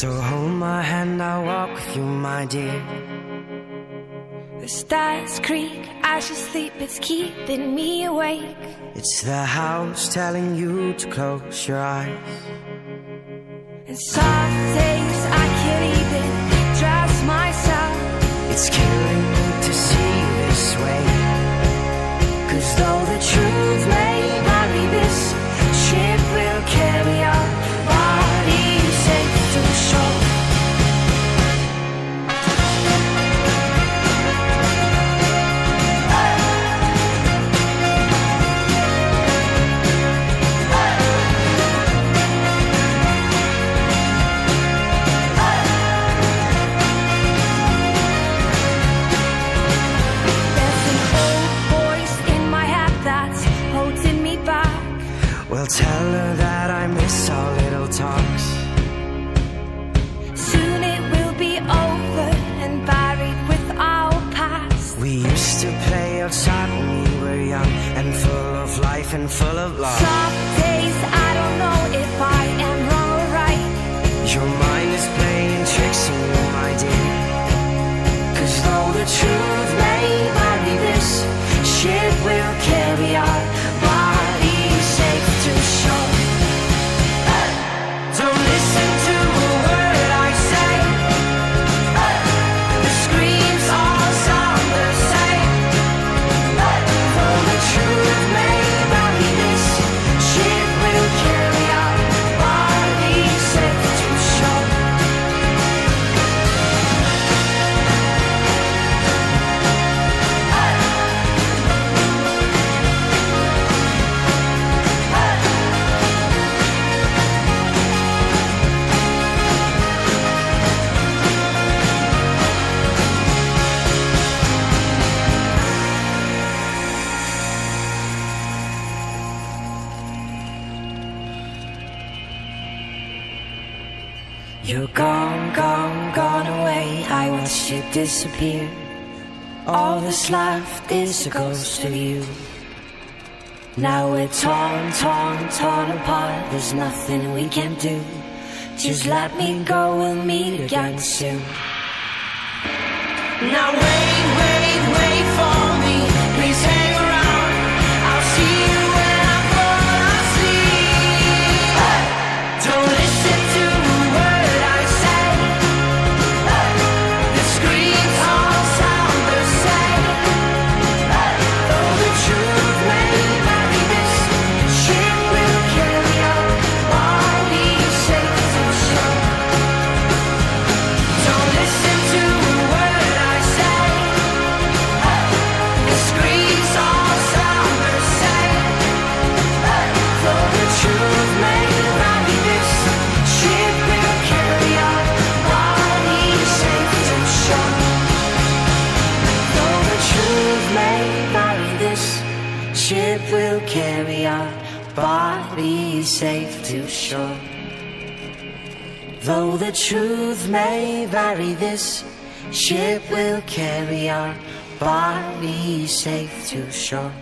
So hold my hand, I'll walk with you, my dear. The stars creak, I should sleep, it's keeping me awake. It's the house telling you to close your eyes. And some days Well, tell her that I miss our little talks. Soon it will be over and buried with our past. We used to play outside when we were young and full of life and full of love. Some days I don't know if I am wrong or right. Your mind is playing tricks on you, my dear. Cause though the truth You're gone, gone, gone away. I watched you disappear. All that's left is a ghost of you. Now we're torn, torn, torn apart. There's nothing we can do. Just let me go, we'll meet again soon. Now wait, ship will carry our bodies safe to shore. Though the truth may vary, this ship will carry our bodies safe to shore.